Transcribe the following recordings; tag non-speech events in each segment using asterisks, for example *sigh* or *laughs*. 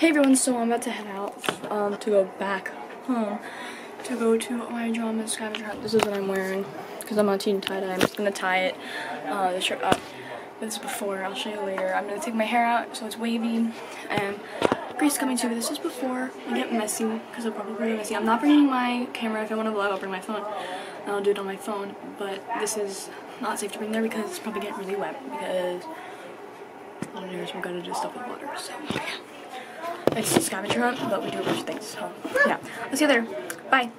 Hey everyone, so I'm about to head out um, to go back home to go to my drama scavenger hunt. This is what I'm wearing because I'm on teen tie-dye. I'm just going to tie it, uh, the shirt up. This is before, I'll show you later. I'm going to take my hair out so it's wavy and Grace coming too. This is before I get messy because I'll probably be messy. I'm not bringing my camera. If I want to vlog, I'll bring my phone and I'll do it on my phone. But this is not safe to bring there because it's probably getting really wet because a lot of areas we're going to do stuff with water. So, yeah. It's a scavenger hunt, but we do a bunch of things. So, yeah. I'll see you later. Bye.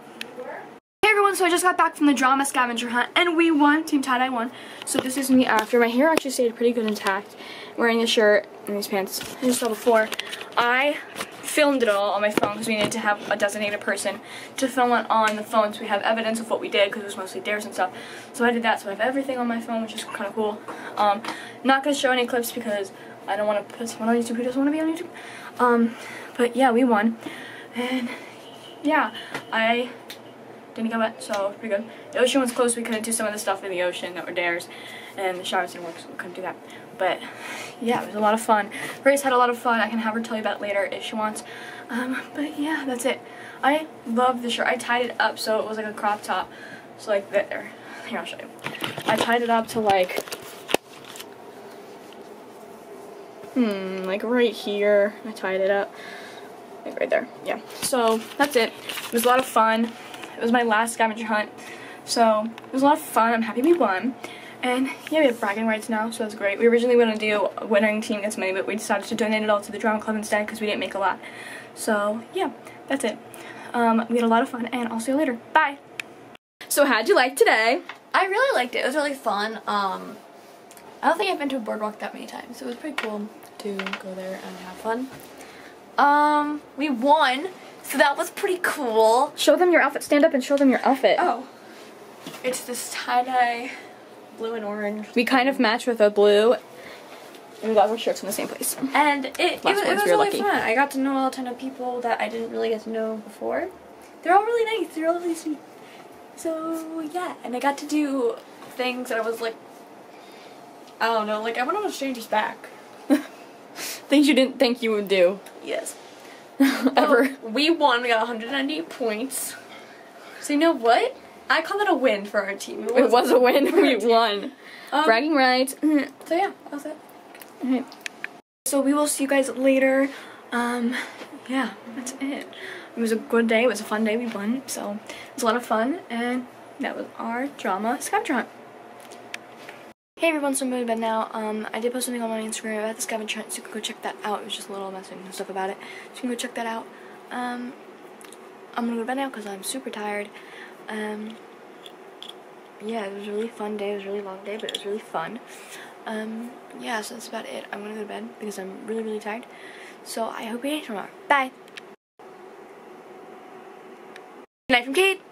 Hey everyone, so I just got back from the drama scavenger hunt, and we won. Team Tie-Dye won. So this is me after. My hair actually stayed pretty good intact. Wearing this shirt and these pants. As you saw before, I filmed it all on my phone because we needed to have a designated person to film it on the phone so we have evidence of what we did because it was mostly dares and stuff. So I did that, so I have everything on my phone, which is kind of cool. Um, not going to show any clips because I don't want to put someone on YouTube who doesn't want to be on YouTube. Um, but yeah, we won. And yeah, I didn't get wet, so pretty good. The ocean was close. we couldn't do some of the stuff in the ocean that were dares. And the showers didn't work, so we couldn't do that. But yeah, it was a lot of fun. Grace had a lot of fun. I can have her tell you about later if she wants. Um, but yeah, that's it. I love the shirt. I tied it up so it was like a crop top. So like there. Here, I'll show you. I tied it up to like hmm, like right here. I tied it up. Like right there. Yeah. So that's it. It was a lot of fun. It was my last scavenger hunt. So it was a lot of fun. I'm happy we won. And yeah, we have bragging rights now, so that's great. We originally were going to do a winning team gets money, but we decided to donate it all to the drama club instead because we didn't make a lot. So yeah, that's it. Um, we had a lot of fun, and I'll see you later. Bye! So how'd you like today? I really liked it. It was really fun. Um, I don't think I've been to a boardwalk that many times, so it was pretty cool to go there and have fun. Um, we won, so that was pretty cool. Show them your outfit. Stand up and show them your outfit. Oh, it's this tie-dye blue and orange. We kind of match with a blue. And we got our shirts in the same place. And it, it, was, it was really lucky. fun. I got to know a ton of people that I didn't really get to know before. They're all really nice. They're all really sweet. So, yeah. And I got to do things that I was like, I don't know, like I went on a stranger's back. *laughs* Things you didn't think you would do. Yes. *laughs* Ever. Well, we won. We got 198 points. So you know what? I call that a win for our team. It was a win. We won. Um, Bragging rights. *laughs* So yeah, that was it. Alright. So we will see you guys later. Um, yeah, that's it. It was a good day. It was a fun day. We won. So it was a lot of fun. And that was our drama scavenger hunt. Hey everyone, so I'm going to bed now. Um, I did post something on my Instagram about the scavenger hunt, so you can go check that out. It was just a little message and stuff about it. So you can go check that out. Um, I'm going to go to bed now because I'm super tired. Um, yeah, it was a really fun day. It was a really long day, but it was really fun. Um, yeah, so that's about it. I'm going to go to bed because I'm really, really tired. So I hope you tomorrow. Bye! Good night from Kate!